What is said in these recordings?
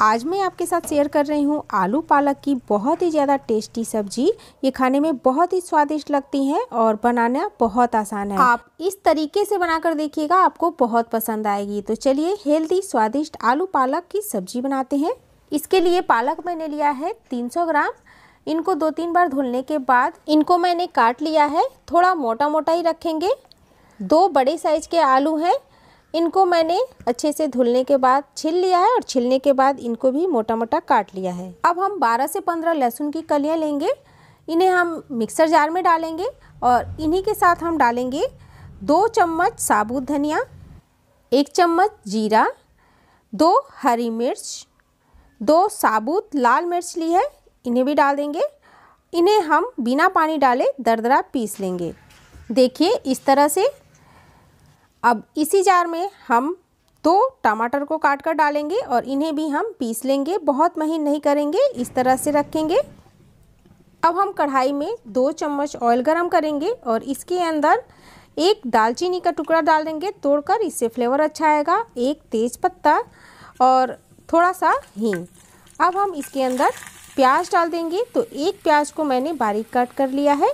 आज मैं आपके साथ शेयर कर रही हूँ आलू पालक की बहुत ही ज़्यादा टेस्टी सब्ज़ी। ये खाने में बहुत ही स्वादिष्ट लगती है और बनाना बहुत आसान है। आप इस तरीके से बनाकर देखिएगा, आपको बहुत पसंद आएगी। तो चलिए हेल्दी स्वादिष्ट आलू पालक की सब्ज़ी बनाते हैं। इसके लिए पालक मैंने लिया है 300 ग्राम। इनको दो तीन बार धुलने के बाद इनको मैंने काट लिया है। थोड़ा मोटा मोटा ही रखेंगे। दो बड़े साइज़ के आलू हैं। इनको मैंने अच्छे से धुलने के बाद छिल लिया है और छिलने के बाद इनको भी मोटा मोटा काट लिया है। अब हम 12 से 15 लहसुन की कलियाँ लेंगे। इन्हें हम मिक्सर जार में डालेंगे और इन्हीं के साथ हम डालेंगे दो चम्मच साबुत धनिया, एक चम्मच जीरा, दो हरी मिर्च, दो साबुत लाल मिर्च ली है, इन्हें भी डाल देंगे। इन्हें हम बिना पानी डाले दरदरा पीस लेंगे। देखिए इस तरह से अब इसी जार में हम दो टमाटर को काट कर डालेंगे और इन्हें भी हम पीस लेंगे। बहुत महीन नहीं करेंगे, इस तरह से रखेंगे। अब हम कढ़ाई में दो चम्मच ऑयल गरम करेंगे और इसके अंदर एक दालचीनी का टुकड़ा डाल देंगे। तोड़कर इससे फ्लेवर अच्छा आएगा। एक तेज पत्ता और थोड़ा सा हींग। अब हम इसके अंदर प्याज डाल देंगे। तो एक प्याज को मैंने बारीक काट कर लिया है।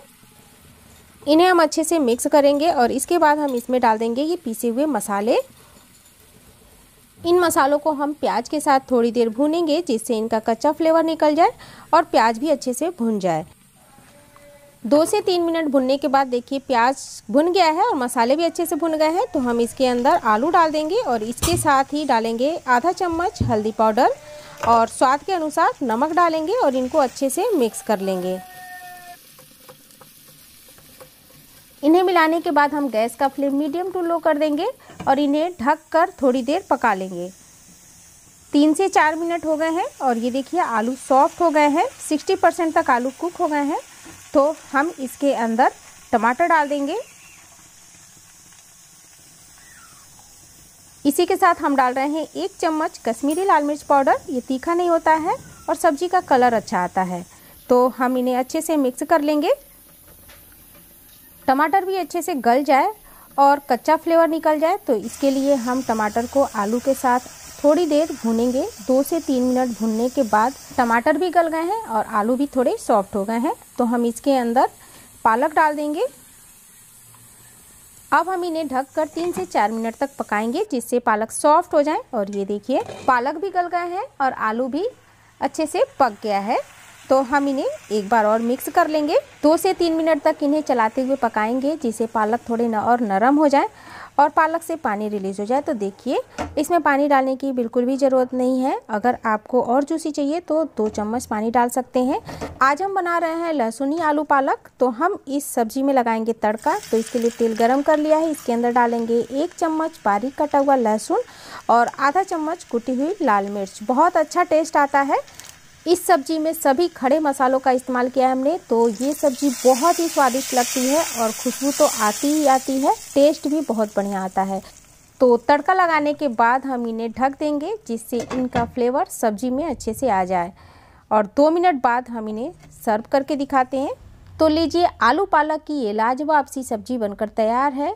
इन्हें हम अच्छे से मिक्स करेंगे और इसके बाद हम इसमें डाल देंगे ये पीसे हुए मसाले। इन मसालों को हम प्याज के साथ थोड़ी देर भूनेंगे जिससे इनका कच्चा फ्लेवर निकल जाए और प्याज भी अच्छे से भुन जाए। दो से तीन मिनट भुनने के बाद देखिए प्याज भुन गया है और मसाले भी अच्छे से भुन गए हैं। तो हम इसके अंदर आलू डाल देंगे और इसके साथ ही डालेंगे आधा चम्मच हल्दी पाउडर और स्वाद के अनुसार नमक डालेंगे और इनको अच्छे से मिक्स कर लेंगे। इन्हें मिलाने के बाद हम गैस का फ्लेम मीडियम टू लो कर देंगे और इन्हें ढक कर थोड़ी देर पका लेंगे। तीन से चार मिनट हो गए हैं और ये देखिए आलू सॉफ्ट हो गए हैं, सिक्सटी परसेंट तक आलू कुक हो गए हैं। तो हम इसके अंदर टमाटर डाल देंगे। इसी के साथ हम डाल रहे हैं एक चम्मच कश्मीरी लाल मिर्च पाउडर, ये तीखा नहीं होता है और सब्ज़ी का कलर अच्छा आता है। तो हम इन्हें अच्छे से मिक्स कर लेंगे। टमाटर भी अच्छे से गल जाए और कच्चा फ्लेवर निकल जाए तो इसके लिए हम टमाटर को आलू के साथ थोड़ी देर भूनेंगे। दो से तीन मिनट भूनने के बाद टमाटर भी गल गए हैं और आलू भी थोड़े सॉफ्ट हो गए हैं। तो हम इसके अंदर पालक डाल देंगे। अब हम इन्हें ढक कर तीन से चार मिनट तक पकाएँगे, जिससे पालक सॉफ्ट हो जाए। और ये देखिए, पालक भी गल गए हैं और आलू भी अच्छे से पक गया है। तो हम इन्हें एक बार और मिक्स कर लेंगे। दो से तीन मिनट तक इन्हें चलाते हुए पकाएँगे, जिससे पालक थोड़े न और नरम हो जाए और पालक से पानी रिलीज़ हो जाए। तो देखिए, इसमें पानी डालने की बिल्कुल भी ज़रूरत नहीं है। अगर आपको और जूसी चाहिए तो दो चम्मच पानी डाल सकते हैं। आज हम बना रहे हैं लहसुनी आलू पालक। तो हम इस सब्ज़ी में लगाएँगे तड़का। तो इसके लिए तेल गरम कर लिया है। इसके अंदर डालेंगे एक चम्मच बारीक कटा हुआ लहसुन और आधा चम्मच कुटी हुई लाल मिर्च। बहुत अच्छा टेस्ट आता है। इस सब्ज़ी में सभी खड़े मसालों का इस्तेमाल किया है हमने तो ये सब्ज़ी बहुत ही स्वादिष्ट लगती है और खुशबू तो आती ही आती है, टेस्ट भी बहुत बढ़िया आता है। तो तड़का लगाने के बाद हम इन्हें ढक देंगे, जिससे इनका फ्लेवर सब्ज़ी में अच्छे से आ जाए। और दो मिनट बाद हम इन्हें सर्व करके दिखाते हैं। तो लीजिए आलू पालक की ये लाजवाब सी सब्ज़ी बनकर तैयार है।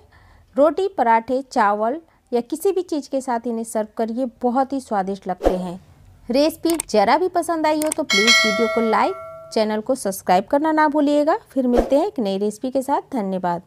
रोटी, पराठे, चावल या किसी भी चीज़ के साथ इन्हें सर्व करिए, बहुत ही स्वादिष्ट लगते हैं। रेसिपी ज़रा भी पसंद आई हो तो प्लीज़ वीडियो को लाइक, चैनल को सब्सक्राइब करना ना भूलिएगा। फिर मिलते हैं एक नई रेसिपी के साथ। धन्यवाद।